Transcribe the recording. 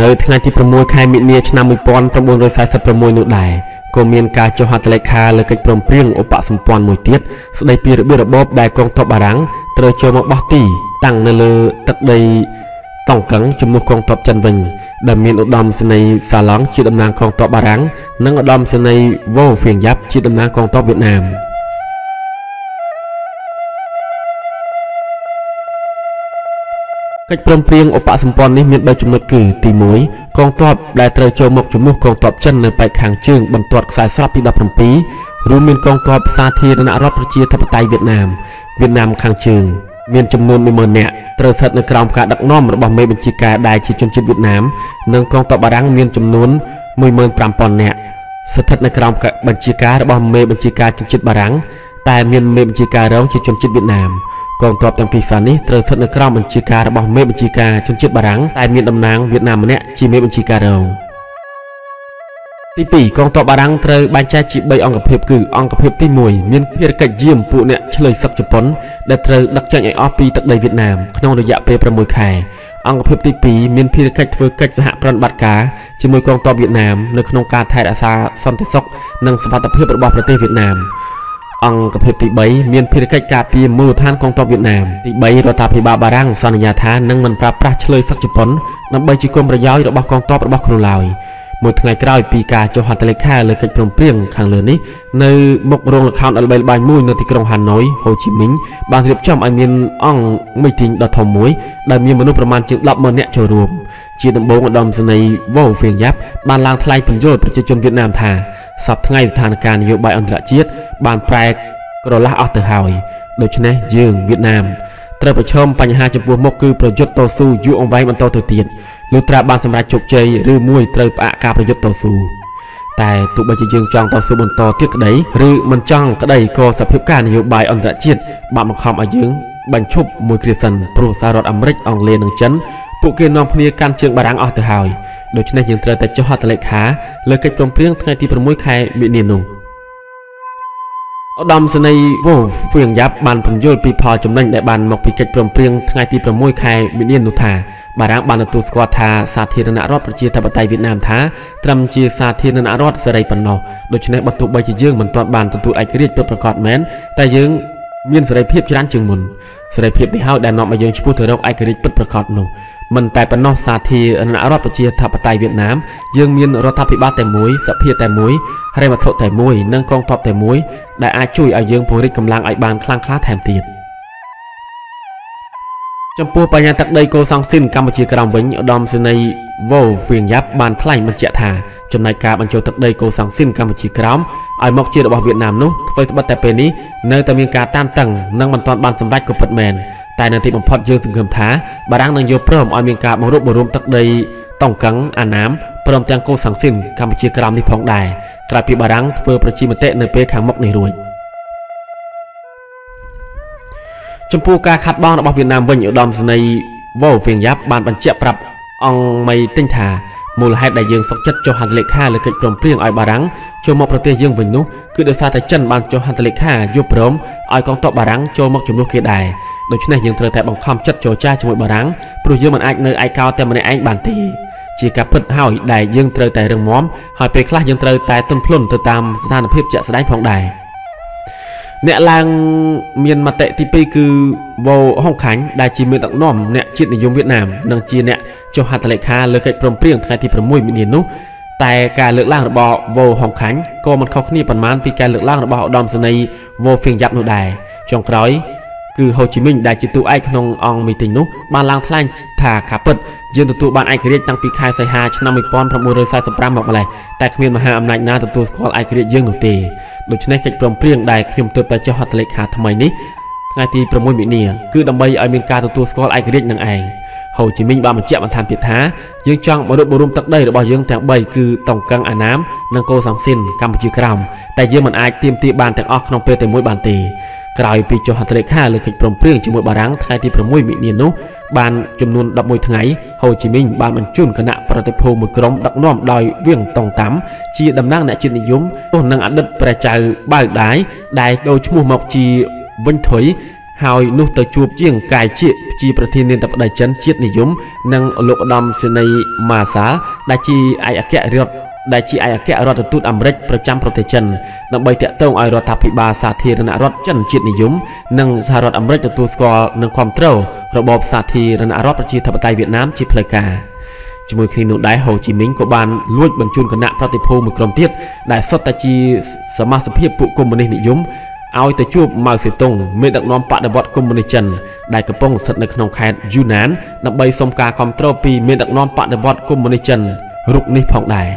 នៅថ្ងៃទី6ខែមិនិនាឆ្នាំ1946នោះដែរក៏មានការចុះហត្ថលេខាលើកិច្ចព្រមព្រៀងឧបសម្ព័ន្ធមួយទៀតស្ដីពីរបៀបរបបដែលកងទ័ពបារាំងត្រូវចូលមកបោះទីតាំងនៅលើទឹកដីតង់កឹងជំនួសកងទ័ពចិនវិញដែលមានឧត្តមសេនីយ៍សាឡង់ជាតំណាងកងទ័ពបារាំងនិងឧត្តមសេនីយ៍វ៉ូហ្វៀងយ៉ាប់ជាតំណាងកងទ័ពវៀតណាម កិច្ចព្រមព្រៀងឧបសម្ព័ន្ធនេះមាន3ចំណុចគឺ ទី1កងទ័ពដែលត្រូវចូលមកជំនួសកងទ័ពចិននៅប៉ែកខាងជើងបន្ទាត់ខ្សែស្រាប់ទី17រួមមានកងទ័ពសាធារណរដ្ឋប្រជាធិបតេយ្យវៀតណាមវៀតណាមខាងជើងមានចំនួន10000នាក់ត្រូវស្ថិតនៅក្រោមការដឹកនាំរបស់មេបញ្ជាការដែលជាជនជាតិវៀតណាមនិងកងទ័ពបារាំងមានចំនួន15000នាក់ស្ថិតនៅក្រោមបញ្ជាការរបស់មេបញ្ជាការជនជាតិបារាំងតែមានមេបញ្ជាការរងជាជនជាតិវៀតណាម កងទ័ពទាំងពីរសានេះត្រូវស្ថិតនៅក្រោមបញ្ជាការរបស់មេបញ្ជាការជនជាតិបារាំងតែមានតំណាងវៀតណាមម្នាក់ជាមេបញ្ជាការរងទី2កងទ័ពបារាំងត្រូវបែងចែកជា3អង្គភាពគឺអង្គភាពទី1មានភារកិច្ចយាមពួកអ្នកឆ្លើយសឹកជប៉ុនដែលត្រូវដឹកចេញឲ្យអស់ពីទឹកដីវៀតណាមក្នុងរយៈពេល6ខែអង្គភាពទី2មានភារកិច្ចធ្វើកិច្ចសហប្រតិបត្តិការជាមួយកងទ័ពវៀតណាមនៅក្នុងការថែរក្សាសន្តិសុខនិងសុវត្ថិភាពរបស់ប្រទេសវៀតណាម អង្គភាពទី3មានភារកិច្ចការពារមូលដ្ឋានកងទ័ពវៀតណាមទី3រដ្ឋាភិបាលបារាំងសន្យាថានឹងមិនប្រើប្រាស់ឆ្លើយសឹកជប៉ុនដើម្បីជាគុំប្រយោជន៍របស់កងទ័ពរបស់ខ្លួនឡើយ មួយថ្ងៃក្រោយពីការចុះហត្ថលេខាលើកិច្ចព្រមព្រៀងខាងលើនេះនៅមុខរោងល្ខោនល្បីល្បាញមួយនៅទីក្រុងហាណូយហូជីមីញបានរៀបចំឲ្យមានអង្គមីទីងដ៏ធំមួយដែលមានមនុស្សប្រមាណជាង100000នាក់ចូលរួមជាដំបូងឧត្តមសេនីយ៍វ៉ូហ្វៀងយ៉ាប់បានឡើងថ្លែងពន្យល់ប្រជាជនវៀតណាមថាសប្តាហ៍ថ្ងៃស្ថានភាពនយោបាយអន្តរជាតិបានប្រែក្រឡាស់អស់ទៅហើយដូច្នេះយើងវៀតណាម ត្រូវប្រឈមបញ្ហាចំពោះមុខគឺប្រយុទ្ធតស៊ូយូរអង្វែងបន្តទៅទៀតលុះត្រាបានសម្រេចជោគជ័យឬមួយត្រូវផ្អាកការប្រយុទ្ធតស៊ូតែទោះបីជាយើងចង់តស៊ូបន្តទៀតក្តីឬមិនចង់ក្តីក៏សភាពការនយោបាយអន្តរជាតិបានបង្ខំឲ្យយើងបញ្ឈប់មួយគ្រាសិនព្រោះសហរដ្ឋអាមេរិកអង់គ្លេសនិងចិនពួកគេនាំគ្នាកាន់ជើងបារាំងអស់ទៅហើយដូច្នេះយើងត្រូវតែចុះហត្ថលេខាលើកិច្ចព្រមព្រៀងថ្ងៃទី6ខែមិនិនានោះ ឧត្តមសេនីយ៍វ៉ូហ្វៀងយ៉ាប់បានពន្យល់ពីផលចំណេញដែលបានមកពីកិច្ចព្រមព្រៀងថ្ងៃទី6ខែមិនិនានោះថាបារាំងបានទទួលស្គាល់ថាសាធារណរដ្ឋប្រជាធិបតេយ្យវៀតណាមថាត្រឹមជាសាធារណរដ្ឋសេរីប៉ុណ្ណោះដូច្នេះបើទោះបីជាយើងមិនទាន់បានទទួលឯករាជ្យពិតប្រាកដមែនតែយើងមានសេរីភាពច្រើនជាងមុន សេរីភាពនេះហើយដែលនាំឲ្យយើងឆ្ពោះទៅរកឯករាជ្យពិតប្រាកដនោះមិនតែប៉ុណ្ណោះសាធារណរដ្ឋប្រជាធិបតេយ្យវៀតណាមយើងមានរដ្ឋាភិបាលតែមួយសភាតែមួយហិរញ្ញវត្ថុតែមួយនិងកងទ័ពតែមួយដែលអាចជួយឲ្យយើងពង្រីកកម្លាំងឲ្យបានខ្លាំងក្លាថែមទៀត ចំពោះបញ្ហាទឹកដីកូសង់ស៊ីនកម្ពុជាក្រោមវិញឧត្តមសេនីយ៍វ៉ូហ្វៀងយ៉ាប់បានថ្លែងបញ្ជាក់ថាចំណែកការបញ្ចូលទឹកដីកូសង់ស៊ីនកម្ពុជាក្រោមឲ្យមកជារបស់វៀតណាមនោះធ្វើត្បិតតែពេលនេះនៅតែមានការតានតឹងនិងមិនទាន់បានសម្រេចក៏ពិតមែនតែនៅទីបំផុតយើងសង្ឃឹមថាបារាំងនឹងយល់ព្រមឲ្យមានការបង្រួបបង្រួមទឹកដីតង់កឹងអាណាមព្រមទាំងកូសាំងស៊ីនកម្ពុជាក្រោមនេះផងដែរក្រោយពីបារាំងធ្វើប្រជាមតិនៅពេលខាងមុខនេះរួច ចំពោះការខាត់បងរបស់វៀតណាមវិញឧត្តមសេនីយ៍វ៉ូហ្វៀងយ៉ាប់បានបញ្ជាក់ប្រាប់អង្គមីទិញថាមូលហេតុដែលយើងសុកចិត្តចុះហត្ថលេខាលើកិច្ចព្រមព្រៀងឲ្យបារាំងចូលមកប្រទេសយើងវិញនោះគឺដោយសារតែចិនបានចុះហត្ថលេខាយល់ព្រមឲ្យកងទ័ពបារាំងចូលមកជំនួសគេដែរដូច្នេះយើងត្រូវតែបង្ខំចិត្តចរចាជាមួយបារាំងព្រោះយើងមិនអាចនៅឯកោតែម្នាក់ឯងបានទេជាការពិតហើយដែលយើងត្រូវតែរឹងមាំហើយពេលខ្លះយើងត្រូវតែទន់ភ្លន់ទៅតាមស្ថានភាពជាក់ស្ដែងផងដែរ អ្នកឡើងមានមតិទី2គឺវ៉ូហុងខាញ់ដែលជាមេដឹកនាំអ្នកជាតិនិយមវៀតណាមនិងជាអ្នកចុះហត្ថលេខាលើកិច្ចព្រមព្រៀងថ្ងៃទី6មីនានោះតែការលើកឡើងរបស់វ៉ូហុងខាញ់ក៏មិនខុសគ្នាប៉ុន្មានពីការលើកឡើងរបស់ឧត្តមសេនីយ៍វ៉ូហ្វៀងយ៉ាប់នោះដែរចុងក្រោយ គឺហូជីមីញដែលជាតួឯកក្នុងអង្គមីទីងនោះបានឡើងថ្លែងថាការពិតយើងទទួលបានឯករាជ្យតាំងពីខែសីហាឆ្នាំ1945មកម្លេះតែគ្មានមហាអំណាចណាទទួលស្គាល់ឯករាជ្យយើងនោះទេដូច្នេះកិច្ចព្រមព្រៀងដែលខ្ញុំទើបតែចុះហត្ថលេខាថ្មីនេះថ្ងៃទី6មិនិនាគឺដើម្បីឲ្យមានការទទួលស្គាល់ឯករាជ្យនឹងឯងហូជីមីញបានបញ្ជាក់បន្ថែមទៀតថាយើងចង់បរិបរួមទឹកដីរបស់យើងទាំង3គឺតុងកឹងអាណាមនិងកូសាំងស៊ីនកម្ពុជាក្រោមតែយើងមិនអាចទាមទារបានទាំងអស់ក្នុងពេលតែមួយបានទេ ក្រោយពីចុះហត្ថលេខាលើកិច្ចព្រមព្រៀងជាមួយបារាំងថ្ងៃទី6មិនិនានោះបានចំនួន11ថ្ងៃហូជីមីញបានបញ្ជូនគណៈប្រតិភូមួយក្រុមដឹកនាំដោយវៀងតុងតាំជាតំណាងអ្នកជាតិនិយមទោះនឹងអតីតព្រះចៅបាវដាយដែលដូរឈ្មោះមកជាវិញថុយហើយនោះទៅជួបជាងកាយជាជាប្រធានាធិបតីចិនជាតិនិយម និងលោកឧត្តមសេនីយ៍ម៉ាសាដែលជាឯកអគ្គរដ្ឋ ដែលជាឯកអគ្គរដ្ឋទូតអាមេរិកប្រចាំប្រទេសចិនដើម្បីតាក់ទងឲ្យរដ្ឋាភិបាលសាធារណរដ្ឋចិនជាតិនិយមនិងសហរដ្ឋអាមេរិកទទួលស្គាល់និងគ្រប់គ្រងរបបសាធារណរដ្ឋប្រជាធិបតេយ្យវៀតណាមជាផ្លូវការជាមួយគ្នានោះដែរហូជីមីងក៏បានលួចបញ្ជូនគណៈប្រតិភូមួយក្រុមទៀតដែលសុទ្ធតែជាសមាជិកពួកកុម្មុយនីសនិយមឲ្យទៅជួបម៉ៅសេតុងមេដឹកនាំបដិវត្តកុម្មុយនីសចិនដែលកំពុងស្ថិតនៅក្នុងខេត្តយូណានដើម្បីសុំការគ្រប់គ្រងពីមេដឹកនាំបដិវត្តកុម្មុយនីសចិនរុកនេះផងដែរ